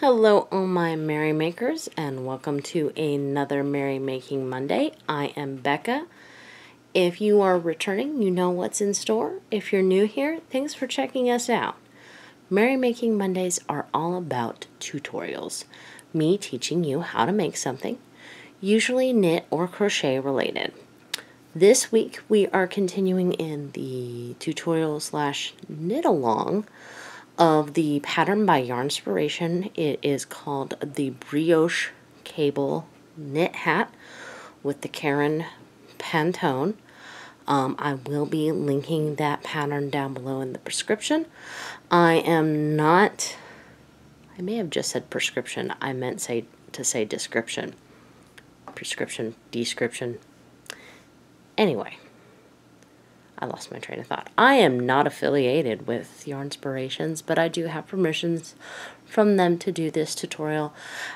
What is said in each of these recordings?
Hello, all my merry makers, and welcome to another Merry Making Monday. I am Becca. If you are returning, you know what's in store. If you're new here, thanks for checking us out. Merry Making Mondays are all about tutorials, me teaching you how to make something, usually knit or crochet related. This week we are continuing in the tutorial slash knit along of the pattern by Yarnspiration. It is called the Brioche Cable Knit Hat with the Caron Pantone. Um, I will be linking that pattern down below in the prescription. I am not, I may have just said prescription. I meant say to say description. Prescription, description. Anyway. I lost my train of thought. I am not affiliated with Yarnspirations, but I do have permissions from them to do this tutorial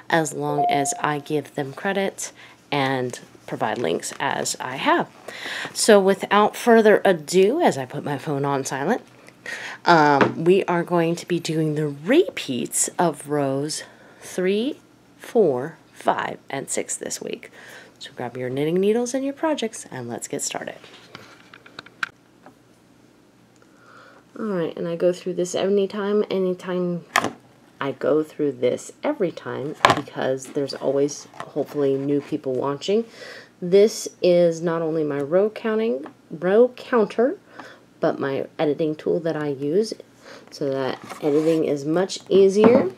as long as I give them credit and provide links as I have. So without further ado, as I put my phone on silent, um, we are going to be doing the repeats of rows 3, 4, 5, and 6 this week. So grab your knitting needles and your projects and let's get started. Alright, and I go through this anytime, anytime I go through this every time because there's always hopefully new people watching. This is not only my row counting row counter, but my editing tool that I use so that editing is much easier.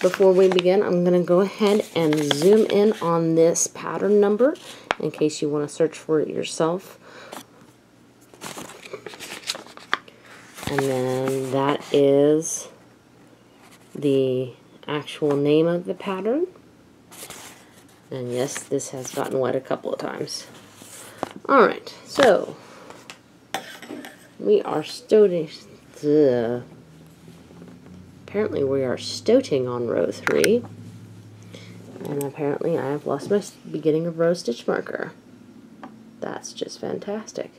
Before we begin, I'm going to go ahead and zoom in on this pattern number in case you want to search for it yourself. And then that is the actual name of the pattern. And yes, this has gotten wet a couple of times. Alright, so we are stoting. Apparently we are stoting on row 3. And apparently I have lost my beginning of row stitch marker. That's just fantastic.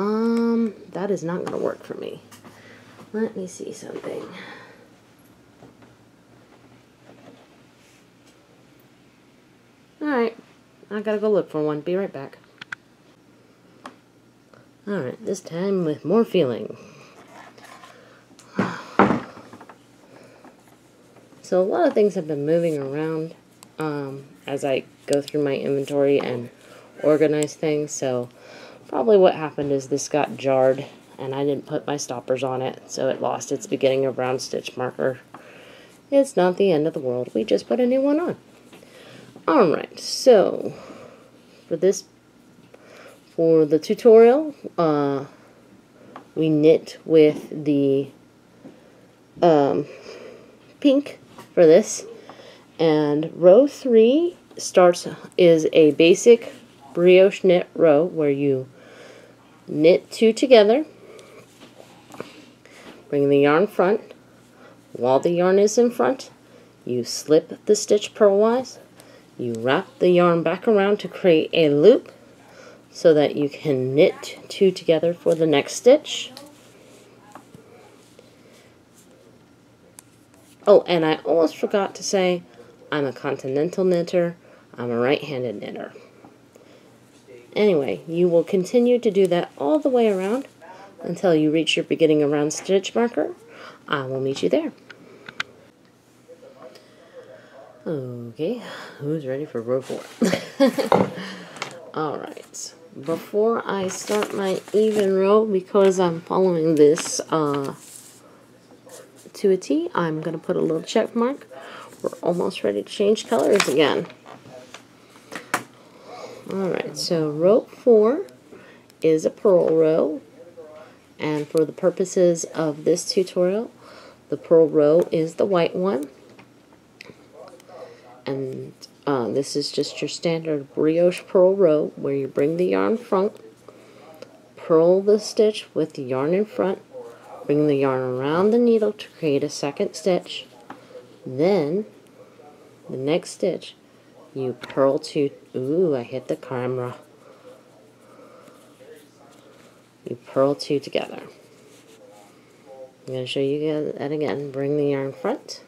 Um, that is not going to work for me. Let me see something. Alright, I gotta go look for one. Be right back. Alright, this time with more feeling. So a lot of things have been moving around um, as I go through my inventory and organize things, so Probably what happened is this got jarred and I didn't put my stoppers on it, so it lost its beginning of round stitch marker. It's not the end of the world. We just put a new one on. Alright, so for this, for the tutorial, uh, we knit with the um, pink for this. And row 3 starts is a basic brioche knit row where you knit two together, bring the yarn front. While the yarn is in front, you slip the stitch purlwise, you wrap the yarn back around to create a loop so that you can knit two together for the next stitch. Oh, and I almost forgot to say, I'm a continental knitter. I'm a right-handed knitter. Anyway, you will continue to do that all the way around until you reach your beginning around stitch marker. I will meet you there. Okay, who's ready for row four? Alright, before I start my even row, because I'm following this uh, to a T, I'm going to put a little check mark. We're almost ready to change colors again. Alright, so row 4 is a purl row. And for the purposes of this tutorial, the purl row is the white one. And uh, this is just your standard brioche purl row where you bring the yarn front, purl the stitch with the yarn in front, bring the yarn around the needle to create a second stitch. Then, the next stitch, you purl two, ooh, I hit the camera. You purl two together. I'm going to show you that again. Bring the yarn front.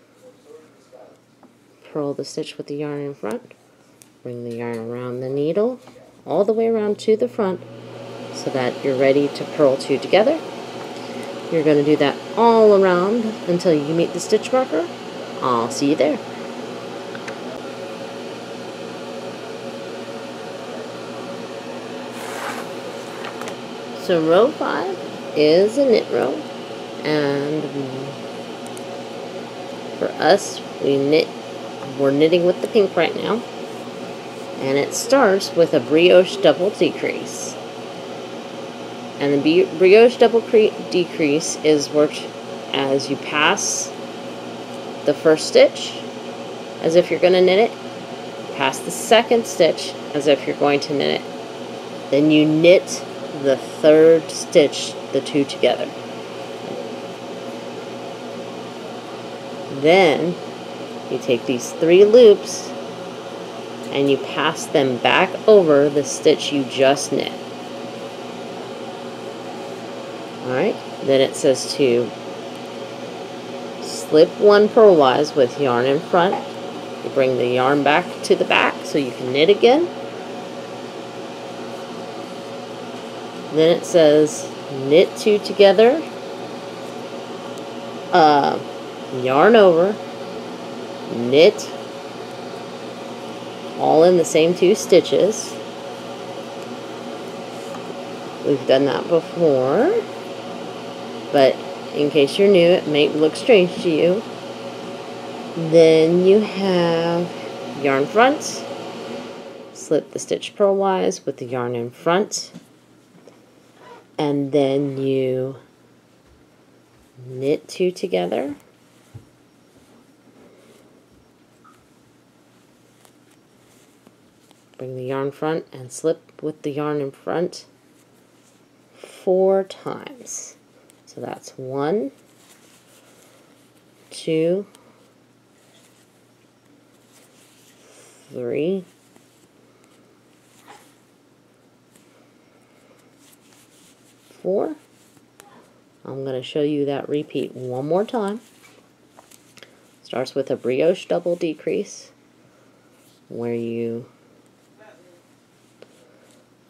Purl the stitch with the yarn in front. Bring the yarn around the needle all the way around to the front so that you're ready to purl two together. You're going to do that all around until you meet the stitch marker. I'll see you there. So row 5 is a knit row and for us we knit we're knitting with the pink right now and it starts with a brioche double decrease. And the brioche double decrease is worked as you pass the first stitch as if you're going to knit it pass the second stitch as if you're going to knit it. Then you knit the third stitch the two together then you take these three loops and you pass them back over the stitch you just knit. Alright, then it says to slip one purlwise with yarn in front. You bring the yarn back to the back so you can knit again. Then it says knit two together, uh, yarn over, knit all in the same two stitches. We've done that before, but in case you're new, it may look strange to you. Then you have yarn front, slip the stitch purlwise with the yarn in front, and then you knit two together bring the yarn front and slip with the yarn in front four times. So that's one, two, three, four. I'm going to show you that repeat one more time. Starts with a brioche double decrease where you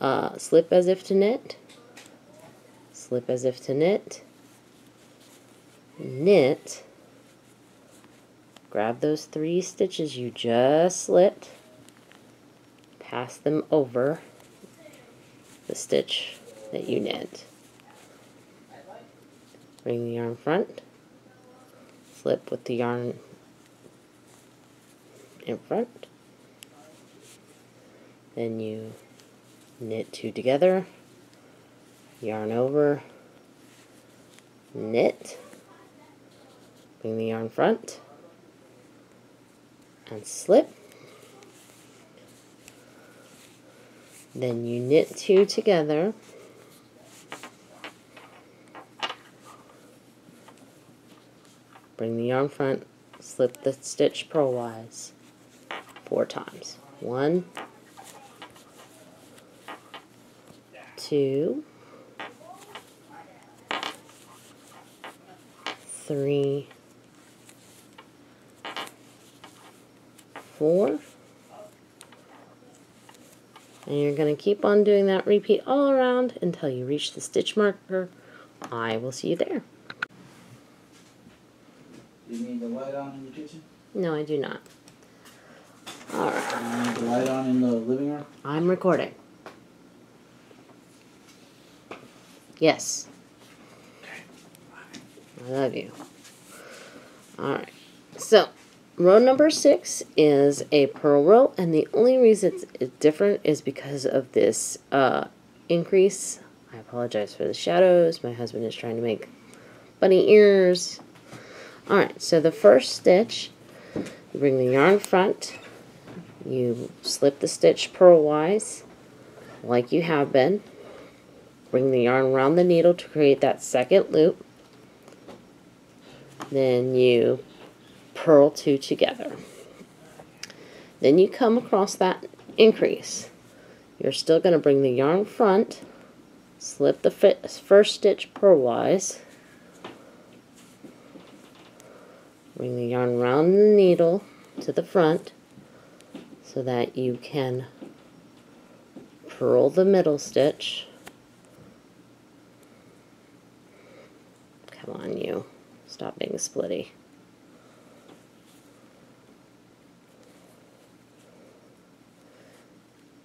uh, slip as if to knit, slip as if to knit, knit, grab those three stitches you just slipped, pass them over the stitch that you knit. Bring the yarn front, slip with the yarn in front, then you knit two together, yarn over, knit, bring the yarn front, and slip. Then you knit two together, bring the yarn front, slip the stitch purlwise four times. One, two, three, four. And you're going to keep on doing that repeat all around until you reach the stitch marker. I will see you there. You need the light on in your kitchen? No, I do not. All right. The light on in the living room? I'm recording. Yes. Okay. I love you. Alright. So, row number six is a purl row, and the only reason it's different is because of this uh, increase. I apologize for the shadows. My husband is trying to make bunny ears. Alright, so the first stitch, you bring the yarn front, you slip the stitch purlwise, like you have been, Bring the yarn around the needle to create that second loop. Then you purl two together. Then you come across that increase. You're still going to bring the yarn front, slip the first stitch purlwise, Bring the yarn around the needle to the front so that you can purl the middle stitch. Come on, you. Stop being splitty.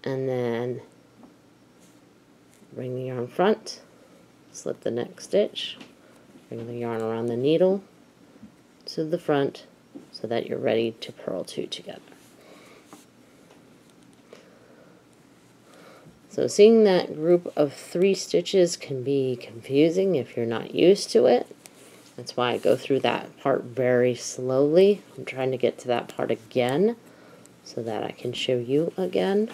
And then bring the yarn front, slip the next stitch, bring the yarn around the needle to the front so that you're ready to purl two together. So seeing that group of three stitches can be confusing if you're not used to it. That's why I go through that part very slowly. I'm trying to get to that part again so that I can show you again.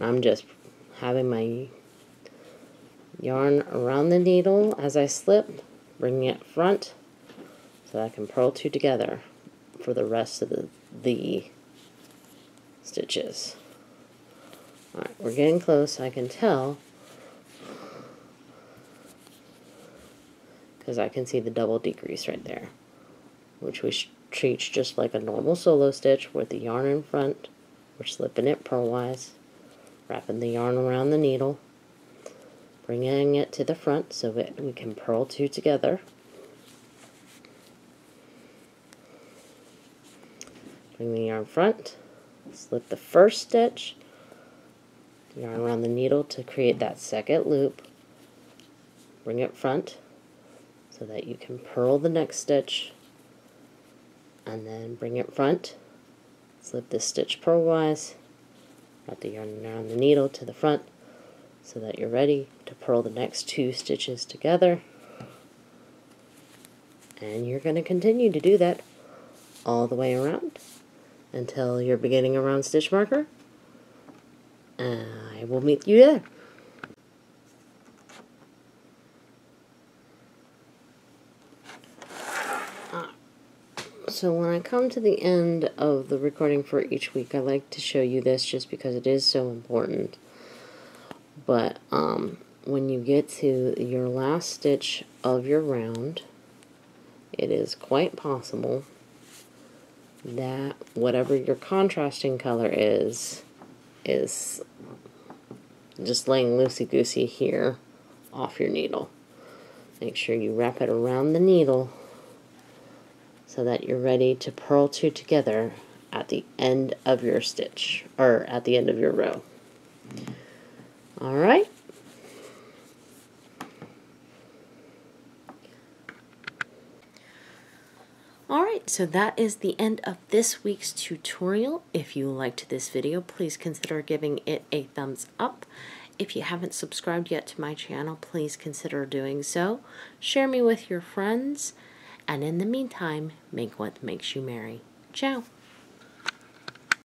I'm just having my yarn around the needle as I slip, bringing it front so I can purl two together for the rest of the the stitches. Alright, we're getting close, I can tell. Because I can see the double decrease right there. Which we treats just like a normal solo stitch with the yarn in front. We're slipping it purlwise, wrapping the yarn around the needle, bringing it to the front so that we can purl two together. Bring the yarn front, slip the first stitch, yarn around the needle to create that second loop, bring it front so that you can purl the next stitch, and then bring it front, slip this stitch purlwise, wrap the yarn around the needle to the front so that you're ready to purl the next two stitches together. And you're going to continue to do that all the way around until you're beginning a round stitch marker. I will meet you there. Ah. So when I come to the end of the recording for each week, I like to show you this just because it is so important. But um, when you get to your last stitch of your round, it is quite possible that whatever your contrasting color is, is just laying loosey-goosey here off your needle. Make sure you wrap it around the needle so that you're ready to purl two together at the end of your stitch, or at the end of your row. Alright, Alright, so that is the end of this week's tutorial. If you liked this video, please consider giving it a thumbs up. If you haven't subscribed yet to my channel, please consider doing so. Share me with your friends. And in the meantime, make what makes you merry. Ciao.